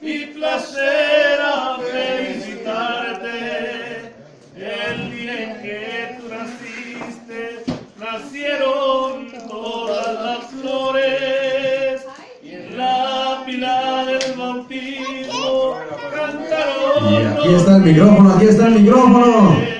Mi placer a felicitarte. El día en que tú naciste, nacieron todas las flores y en la pila del vampiro cantaron. Y aquí está el micrófono, aquí está el micrófono.